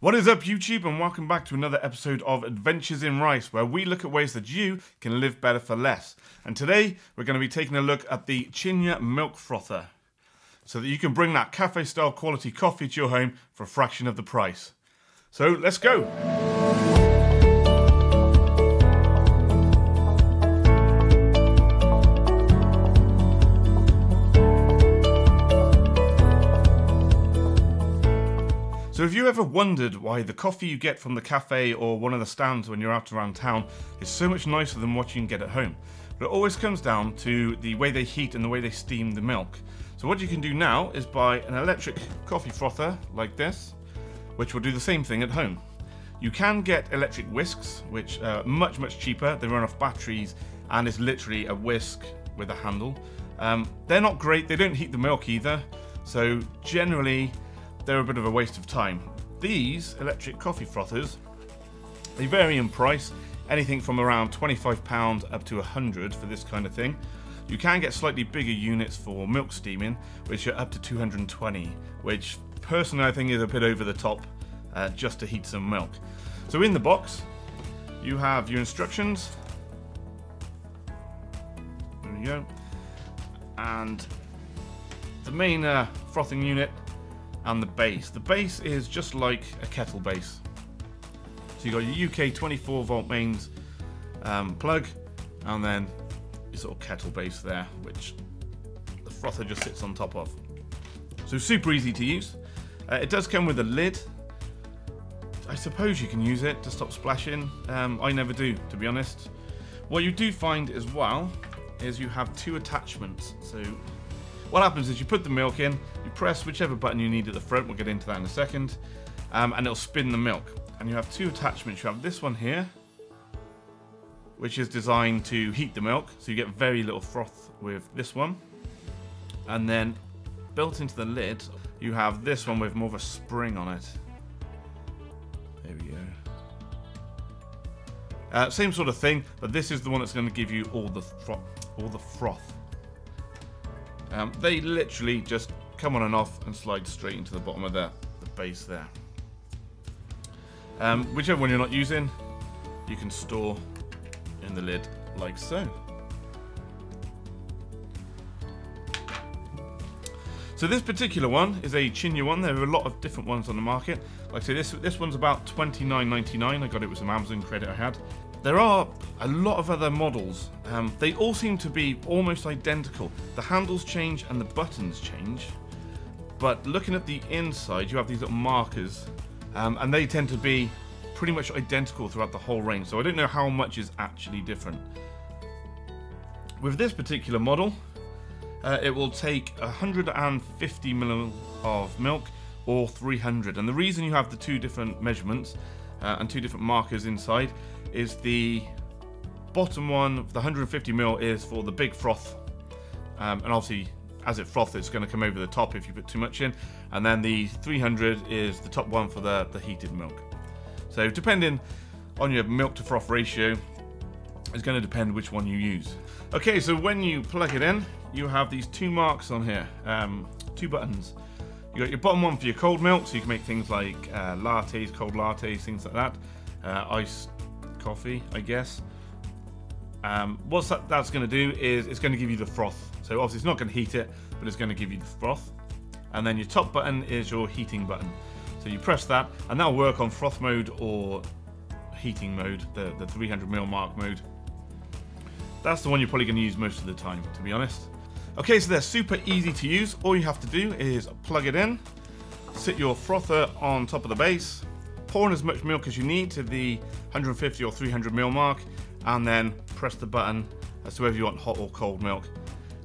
What is up, YouTube, and welcome back to another episode of Adventures in Rice, where we look at ways that you can live better for less. And today, we're going to be taking a look at the Chinya Milk Frother, so that you can bring that cafe style quality coffee to your home for a fraction of the price. So, let's go! So have you ever wondered why the coffee you get from the cafe or one of the stands when you're out around town is so much nicer than what you can get at home? But it always comes down to the way they heat and the way they steam the milk. So what you can do now is buy an electric coffee frother like this, which will do the same thing at home. You can get electric whisks, which are much, much cheaper. They run off batteries and it's literally a whisk with a handle. Um, they're not great, they don't heat the milk either. So generally, they're a bit of a waste of time. These electric coffee frothers, they vary in price, anything from around £25 up to 100 for this kind of thing. You can get slightly bigger units for milk steaming, which are up to 220, which personally I think is a bit over the top uh, just to heat some milk. So in the box, you have your instructions. There we go. And the main uh, frothing unit and the base. The base is just like a kettle base. So you got your UK 24 volt mains um, plug, and then your sort of kettle base there, which the frother just sits on top of. So super easy to use. Uh, it does come with a lid. I suppose you can use it to stop splashing. Um, I never do, to be honest. What you do find as well is you have two attachments. So what happens is you put the milk in, you press whichever button you need at the front, we'll get into that in a second, um, and it'll spin the milk. And you have two attachments. You have this one here, which is designed to heat the milk, so you get very little froth with this one. And then built into the lid, you have this one with more of a spring on it. There we go. Uh, same sort of thing, but this is the one that's going to give you all the all the froth. Um, they literally just come on and off and slide straight into the bottom of the, the base there. Um, whichever one you're not using, you can store in the lid like so. So this particular one is a Chinya one. There are a lot of different ones on the market. Like I say, this this one's about $29.99. I got it with some Amazon credit I had. There are a lot of other models. Um, they all seem to be almost identical. The handles change and the buttons change. But looking at the inside, you have these little markers. Um, and they tend to be pretty much identical throughout the whole range. So I don't know how much is actually different. With this particular model, uh, it will take 150 ml of milk or 300. And the reason you have the two different measurements uh, and two different markers inside is the bottom one, the 150 mil is for the big froth. Um, and obviously, as it froths, it's going to come over the top if you put too much in. And then the 300 is the top one for the, the heated milk. So depending on your milk to froth ratio, it's going to depend which one you use. Okay, so when you plug it in, you have these two marks on here, um, two buttons. You got your bottom one for your cold milk, so you can make things like uh, lattes, cold lattes, things like that. Uh, iced coffee, I guess. Um, what that, that's going to do is it's going to give you the froth. So obviously it's not going to heat it, but it's going to give you the froth. And then your top button is your heating button. So you press that, and that'll work on froth mode or heating mode, the, the 300ml mark mode. That's the one you're probably going to use most of the time, to be honest. Okay, so they're super easy to use. All you have to do is plug it in, sit your frother on top of the base, pour in as much milk as you need to the 150 or 300 ml mark, and then press the button as to whether you want hot or cold milk,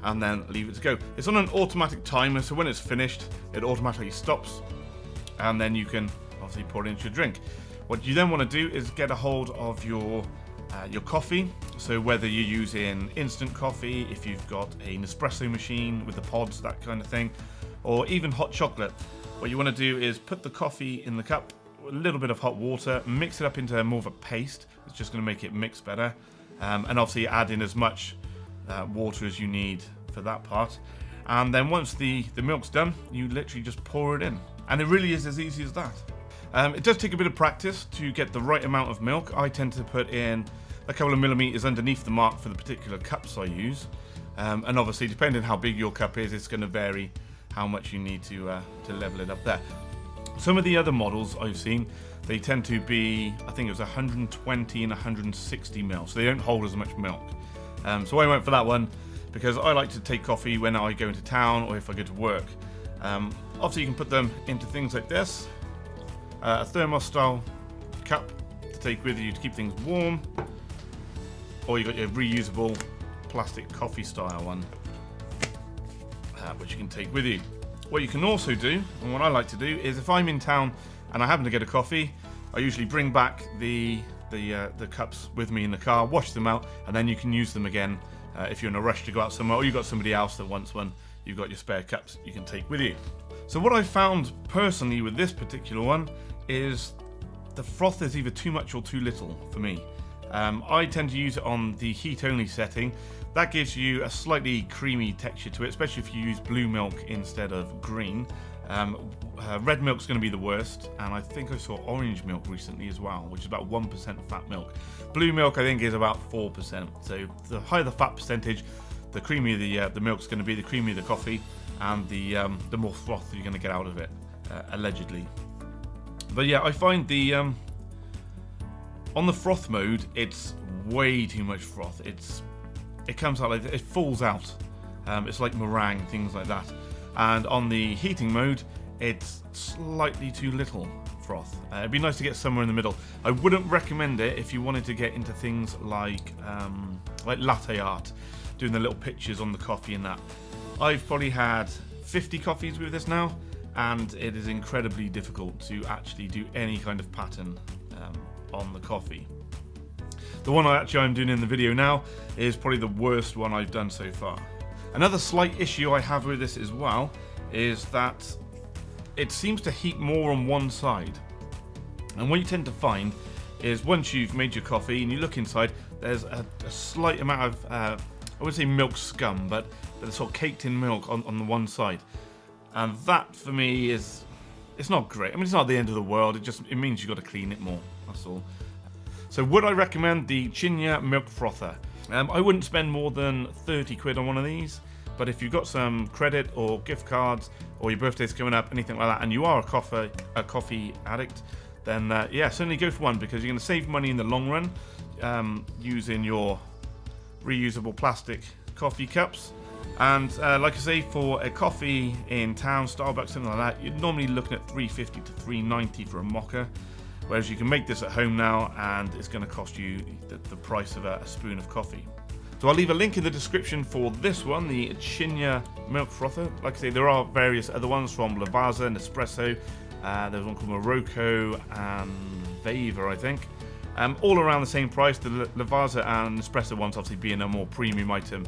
and then leave it to go. It's on an automatic timer, so when it's finished, it automatically stops, and then you can obviously pour it into your drink. What you then want to do is get a hold of your uh, your coffee. So whether you're using instant coffee, if you've got a Nespresso machine with the pods, that kind of thing, or even hot chocolate, what you want to do is put the coffee in the cup a little bit of hot water, mix it up into more of a paste. It's just going to make it mix better. Um, and obviously add in as much uh, water as you need for that part. And then once the, the milk's done, you literally just pour it in. And it really is as easy as that. Um, it does take a bit of practice to get the right amount of milk. I tend to put in a couple of millimeters underneath the mark for the particular cups I use. Um, and obviously, depending how big your cup is, it's going to vary how much you need to uh, to level it up there. Some of the other models I've seen, they tend to be, I think it was 120 and 160 mil, so they don't hold as much milk. Um, so I went for that one because I like to take coffee when I go into town or if I go to work. Um, obviously, you can put them into things like this, uh, a thermos style cup to take with you to keep things warm, or you've got your reusable plastic coffee style one, uh, which you can take with you. What you can also do, and what I like to do, is if I'm in town and I happen to get a coffee, I usually bring back the the uh, the cups with me in the car, wash them out, and then you can use them again uh, if you're in a rush to go out somewhere, or you've got somebody else that wants one. You've got your spare cups you can take with you. So what I found personally with this particular one is the froth is either too much or too little for me. Um, I tend to use it on the heat only setting. That gives you a slightly creamy texture to it, especially if you use blue milk instead of green. Um, uh, red milk's going to be the worst, and I think I saw orange milk recently as well, which is about 1% fat milk. Blue milk, I think, is about 4%. So the higher the fat percentage, the creamier the uh, the milk's going to be, the creamier the coffee, and the um, the more froth you're going to get out of it, uh, allegedly. But yeah, I find the um, on the froth mode, it's way too much froth. It's it comes out like it falls out. Um, it's like meringue, things like that. And on the heating mode, it's slightly too little froth. Uh, it'd be nice to get somewhere in the middle. I wouldn't recommend it if you wanted to get into things like um, like latte art, doing the little pictures on the coffee and that. I've probably had 50 coffees with this now, and it is incredibly difficult to actually do any kind of pattern um, on the coffee. The one I actually I'm doing in the video now is probably the worst one I've done so far. Another slight issue I have with this as well is that it seems to heat more on one side. And what you tend to find is once you've made your coffee and you look inside, there's a, a slight amount of, uh, I wouldn't say milk scum, but, but it's sort of caked in milk on, on the one side. And that for me is, it's not great. I mean, it's not the end of the world. It just, it means you've got to clean it more. That's all. So would I recommend the Chinya Milk Frother? Um, I wouldn't spend more than 30 quid on one of these, but if you've got some credit or gift cards or your birthday's coming up, anything like that, and you are a coffee, a coffee addict, then uh, yeah, certainly go for one because you're going to save money in the long run um, using your reusable plastic coffee cups. And uh, like I say, for a coffee in town, Starbucks, something like that, you're normally looking at 350 to 390 for a mocha. Whereas you can make this at home now and it's going to cost you the, the price of a, a, spoon of coffee. So I'll leave a link in the description for this one, the Chinya Milk Frother. Like I say, there are various other ones from Lavazza, Nespresso, uh, there's one called Morocco and Veva, I think. Um, all around the same price, the Lavazza and Nespresso ones obviously being a more premium item.